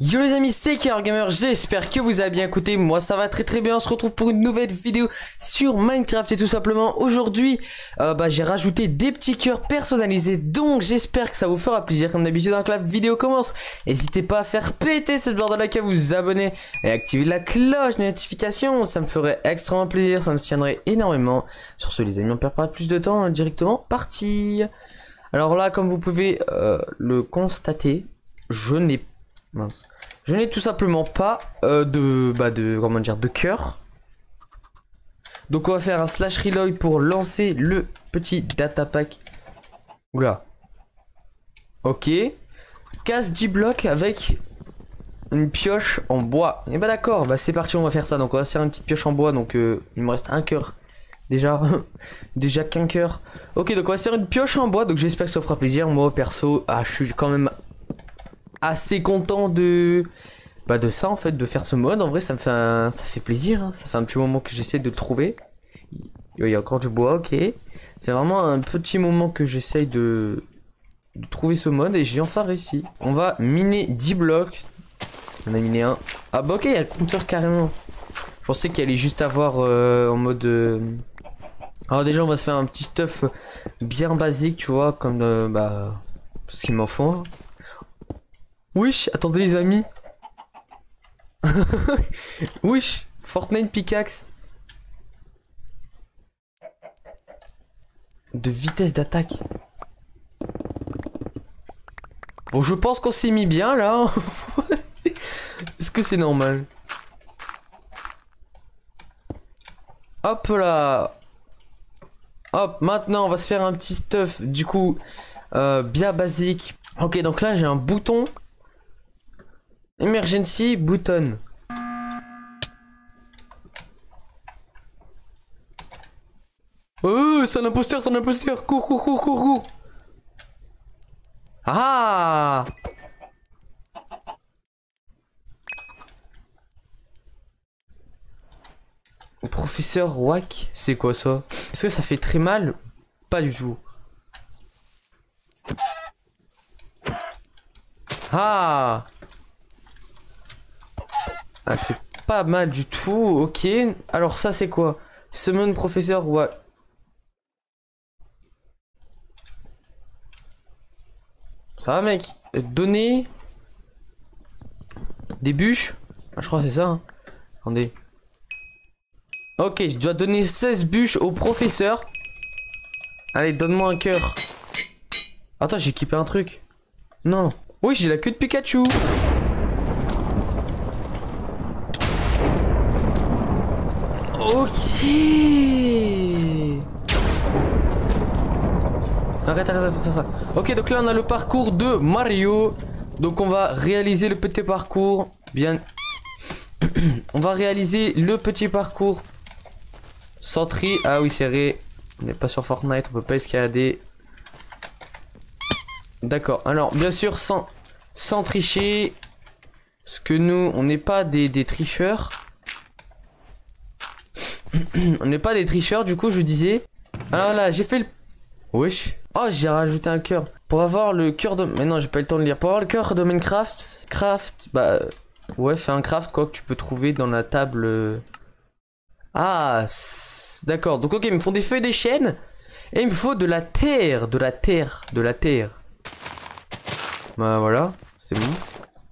Yo les amis, c'est Gamer, j'espère que vous avez bien écouté, moi ça va très très bien, on se retrouve pour une nouvelle vidéo sur Minecraft et tout simplement. Aujourd'hui euh, bah, j'ai rajouté des petits cœurs personnalisés donc j'espère que ça vous fera plaisir. Comme d'habitude avant que la vidéo commence N'hésitez pas à faire péter cette barre de like, à vous abonner et activer la cloche de notification, ça me ferait extrêmement plaisir, ça me tiendrait énormément. Sur ce les amis, on perd pas plus de temps, directement parti. Alors là comme vous pouvez euh, le constater, je n'ai Mince. Je n'ai tout simplement pas euh, de, bah de, comment dire, de cœur. Donc on va faire un slash reload pour lancer le petit data pack. Oula. Ok. Casse 10 blocs avec une pioche en bois. Et eh bah d'accord, bah c'est parti, on va faire ça. Donc on va faire une petite pioche en bois. Donc euh, il me reste un cœur. Déjà, déjà qu'un cœur. Ok, donc on va faire une pioche en bois. Donc j'espère que ça fera plaisir. Moi perso, ah, je suis quand même assez content de bah de ça en fait de faire ce mode. En vrai ça me fait ça fait plaisir hein. ça fait un petit moment que j'essaie de le trouver. Il y a encore du bois ok. C'est vraiment un petit moment que j'essaye de... de trouver ce mode et j'ai enfin réussi. On va miner 10 blocs. On a miné un. Ah bah ok il y a le compteur carrément. Je pensais qu'il allait juste avoir euh, en mode euh, alors déjà on va se faire un petit stuff bien basique tu vois comme euh, bah ce qu'il m'en faut. hein. Wesh, attendez les amis. Wesh, Fortnite pickaxe. De vitesse d'attaque. Bon, je pense qu'on s'est mis bien là. Est-ce que c'est normal? Hop là. Hop, maintenant on va se faire un petit stuff du coup euh, bien basique. Ok, donc là j'ai un bouton Emergency button. Oh, c'est un imposteur, c'est un imposteur. Cours, cours, cours, cours, cours. Ah Professeur Wack, c'est quoi ça? Est-ce que ça fait très mal Pas du tout? Ah elle fait pas mal du tout, ok. Alors ça c'est quoi? Summon professeur ouais. Ça va mec? Donner des bûches? Ah, Je crois que c'est ça. Hein. Attendez. Ok, je dois donner 16 bûches au professeur. Allez, donne-moi un cœur. Attends, j'ai équipé un truc. Non. Oui, j'ai la queue de Pikachu. Ok. Arrête, arrête, arrête, ça. Ok, donc là on a le parcours de Mario. Donc on va réaliser le petit parcours. Bien. on va réaliser le petit parcours. Centré. Ah oui, c'est vrai. On n'est pas sur Fortnite, on peut pas escalader. D'accord. Alors, bien sûr, sans, sans tricher. Parce que nous, on n'est pas des, des tricheurs. on n'est pas des tricheurs, du coup, je disais. Alors là, j'ai fait le... Wesh. Oh, j'ai rajouté un cœur. Pour avoir le cœur de... Mais non, j'ai pas le temps de lire. Pour avoir le cœur de Minecraft, craft, bah... Ouais, fais un craft, quoi, que tu peux trouver dans la table... Ah, d'accord. Donc, ok, ils me font des feuilles des chênes. Et il me faut de la terre, de la terre, de la terre. Bah voilà, c'est bon.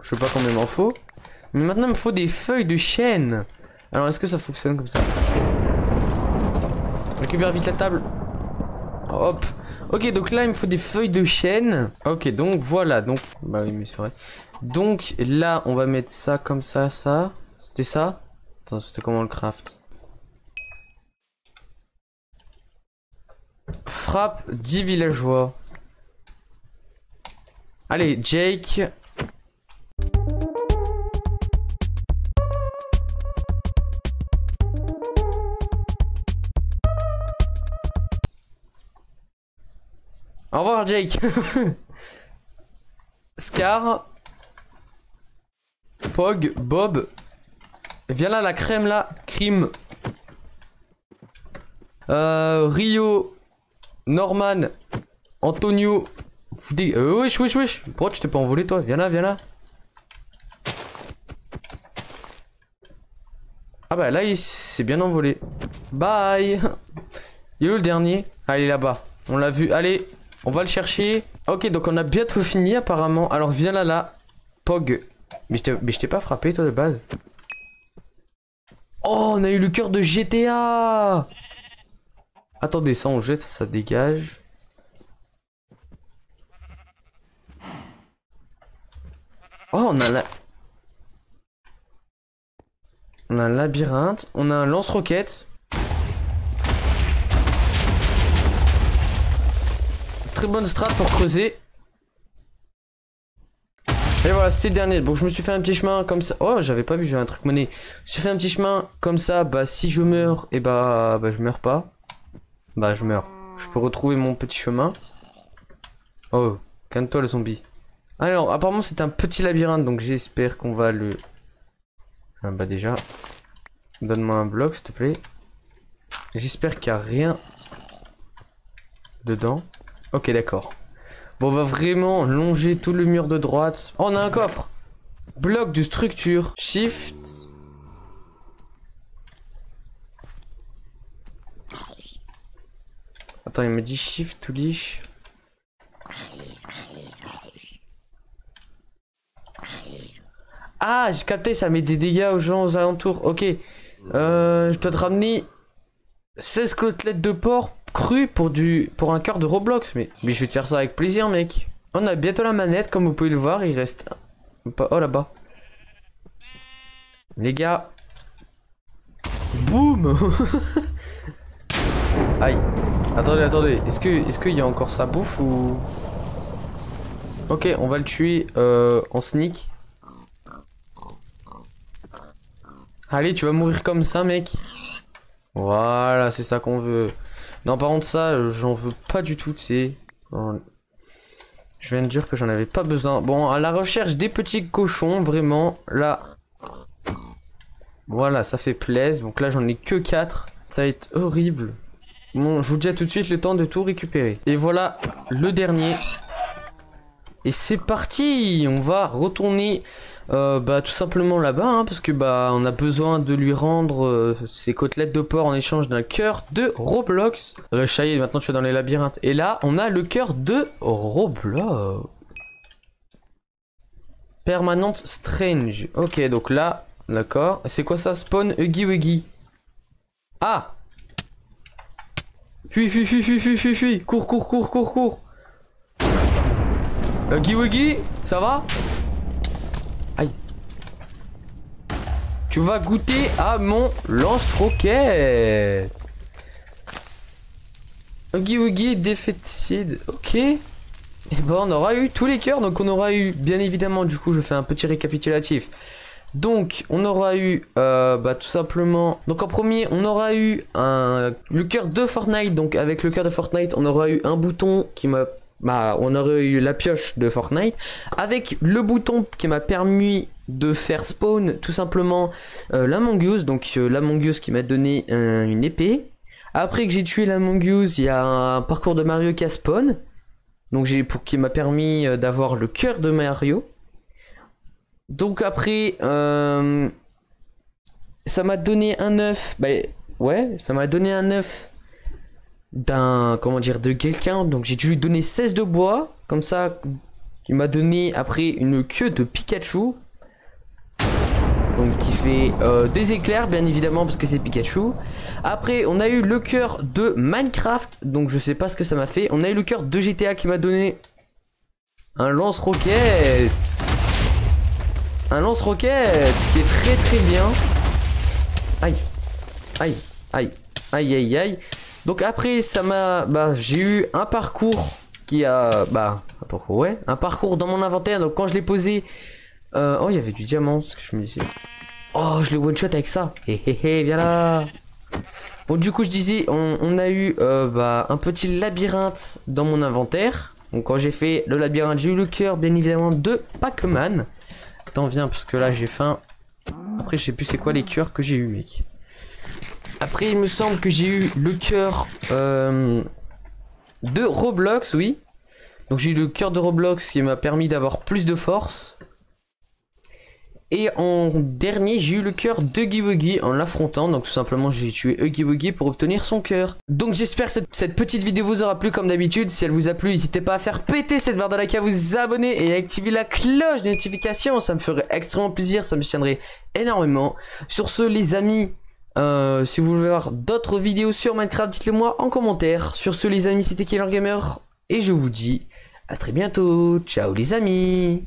Je sais pas combien il m'en faut. Mais maintenant, il me faut des feuilles de chêne. Alors, est-ce que ça fonctionne comme ça? Récupère vite la table. Hop. Ok, donc là, il me faut des feuilles de chêne. Ok, donc voilà. Donc, bah oui, mais c'est vrai. Donc là, on va mettre ça comme ça, ça. C'était ça? Attends, c'était comment le craft? Frappe 10 villageois. Allez, Jake, Au revoir, Jake. Scar. Pog, Bob. Viens là, la crème là. Crime. Euh, Rio. Norman. Antonio. Euh, wesh, wesh, wesh. Pourquoi tu t'es pas envolé, toi? Viens là, viens là. Ah bah là, il s'est bien envolé. Bye. Il est où le dernier? Ah, il est là-bas. On l'a vu. Allez, on va le chercher. Ok, donc on a bientôt fini apparemment. Alors viens là, là. Pog. Mais je t'ai pas frappé toi de base. Oh, on a eu le cœur de GTA Attendez, ça on jette, ça dégage. Oh, on a la... On a un labyrinthe. On a un lance-roquette. Très bonne strat pour creuser. Et voilà, c'était le dernier. Bon, je me suis fait un petit chemin comme ça. Oh, j'avais pas vu, j'avais un truc monnaie. Je me suis fait un petit chemin comme ça. Bah, si je meurs, et eh bah, bah, je meurs pas. Bah, je meurs. Je peux retrouver mon petit chemin. Oh, calme-toi le zombie. Alors, apparemment, c'est un petit labyrinthe, donc j'espère qu'on va le ah bah déjà, donne-moi un bloc s'il te plaît. J'espère qu'il n'y a rien dedans. Ok d'accord. Bon on va vraiment longer tout le mur de droite. Oh on a un coffre Bloc de structure. Shift. Attends il me dit shift to. Ah, j'ai capté, ça met des dégâts aux gens aux alentours. Ok. Euh, je dois te ramener 16 côtelettes de porc crues pour, du, pour un cœur de Roblox. Mais, mais je vais te faire ça avec plaisir, mec. On a bientôt la manette, comme vous pouvez le voir. Il reste... Oh, là-bas. Les gars. Boum Aïe. Attendez, attendez. Est-ce que est-ce qu'il y a encore sa bouffe ou... Ok, on va le tuer euh, en sneak. Allez, tu vas mourir comme ça, mec. Voilà, c'est ça qu'on veut. Non, par contre, ça, j'en veux pas du tout, tu sais. Je viens de dire que j'en avais pas besoin. Bon, à la recherche des petits cochons, vraiment, là. Voilà, ça fait plaisir. Donc là, j'en ai que 4. Ça va être horrible. Bon, je vous dis à tout de suite le temps de tout récupérer. Et voilà, le dernier. Et c'est parti On va retourner euh, bah tout simplement là-bas hein, parce que bah on a besoin de lui rendre euh, ses côtelettes de porc en échange d'un cœur de Roblox. Euh, maintenant tu es dans les labyrinthes. Et là on a le cœur de Roblox. Permanente Strange. Ok donc là, d'accord. C'est quoi ça Spawn Huggy Wuggy? Ah Fuis, fuis, fuis, fuis, fuis, fuis, fuis. Cours, cours, cours, cours, cours. Huggy Wuggy, ça va? Tu vas goûter à mon lance-roquette. Oogie Oogie Defeated. Ok. Et eh bon, on aura eu tous les cœurs. Donc on aura eu, bien évidemment, du coup, je fais un petit récapitulatif. Donc, on aura eu, euh, bah, tout simplement... Donc, en premier, on aura eu un, le cœur de Fortnite. Donc, avec le cœur de Fortnite, on aura eu un bouton qui m'a bah, on aurait eu la pioche de Fortnite avec le bouton qui m'a permis de faire spawn tout simplement euh, la mongoose donc euh, la mongoose qui m'a donné une épée. Après que j'ai tué la mongoose il y a un parcours de Mario qui a spawn. Donc j'ai pour qui m'a permis euh, d'avoir le cœur de Mario. Donc après ça m'a donné un œuf bah ouais ça m'a donné un œuf d'un comment dire de quelqu'un. Donc j'ai dû lui donner 16 de bois. Comme ça il m'a donné après une queue de Pikachu donc qui fait euh, des éclairs bien évidemment parce que c'est Pikachu. Après on a eu le cœur de Minecraft. Donc je sais pas ce que ça m'a fait. On a eu le cœur de GTA qui m'a donné un lance-roquette. Un lance-roquette ce qui est très très bien. Aïe. Aïe. Aïe. Aïe aïe aïe. Donc après, ça m'a, bah, j'ai eu un parcours qui a, bah, un ouais, un parcours dans mon inventaire. Donc quand je l'ai posé, euh, oh, il y avait du diamant, ce que je me disais. Oh, je l'ai one shot avec ça. Hé hé hé, viens là. Bon, du coup, je disais, on, a eu, euh, bah, un petit labyrinthe dans mon inventaire. Donc quand j'ai fait le labyrinthe, j'ai eu le cœur, bien évidemment, de Pac-Man. Attends, viens, parce que là, j'ai faim. Après, je sais plus c'est quoi les cœurs que j'ai eu, mec. Après, il me semble que j'ai eu le cœur euh, de Roblox, oui. Donc j'ai eu le cœur de Roblox qui m'a permis d'avoir plus de force. Et en dernier, j'ai eu le cœur de Wuggy en l'affrontant. Donc tout simplement, j'ai tué Huggy pour obtenir son cœur. Donc j'espère que cette, petite vidéo vous aura plu comme d'habitude. Si elle vous a plu, n'hésitez pas à faire péter cette barre de like, à vous abonner et à activer la cloche de notification. Ça me ferait extrêmement plaisir, ça me tiendrait énormément. Sur ce, les amis, euh, si vous voulez voir d'autres vidéos sur Minecraft, dites-le moi en commentaire. Sur ce, les amis, c'était Killer Gamer. Et je vous dis à très bientôt. Ciao les amis